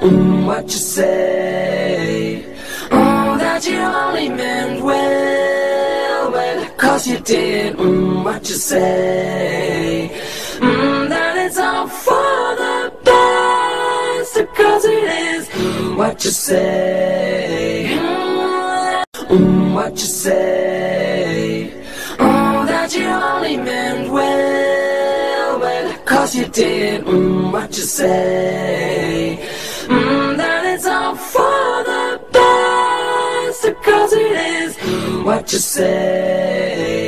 Mm, what you say? Mm, that you only meant well, well, cause you did. Mm, what you say? Mm, that it's all for the best, cause it is. Mm, what you say? Mm, mm, what you say? Mm, that you only meant well, well, cause you did. Mm, what you say? what you say.